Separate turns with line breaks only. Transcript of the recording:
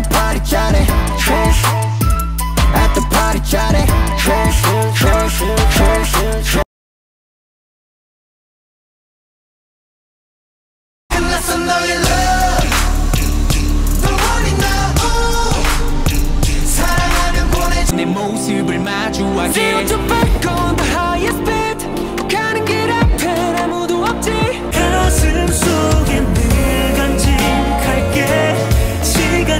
the party 잘해 At the party 잘해 끝났어 너의 love 내
모습을 마주하게